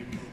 you.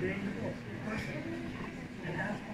That's when